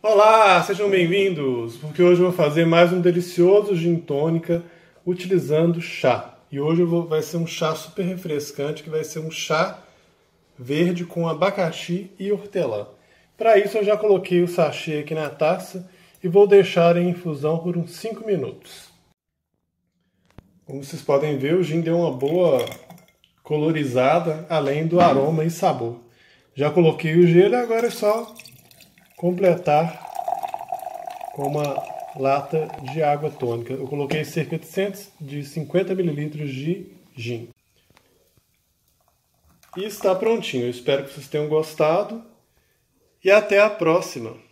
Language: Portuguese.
Olá, sejam bem-vindos, porque hoje eu vou fazer mais um delicioso gin tônica utilizando chá. E hoje vou, vai ser um chá super refrescante, que vai ser um chá verde com abacaxi e hortelã. Para isso eu já coloquei o sachê aqui na taça e vou deixar em infusão por uns 5 minutos. Como vocês podem ver, o gin deu uma boa colorizada, além do aroma e sabor. Já coloquei o gelo, agora é só completar com uma lata de água tônica. Eu coloquei cerca de, 100, de 50 ml de gin. E está prontinho. Eu espero que vocês tenham gostado. E até a próxima!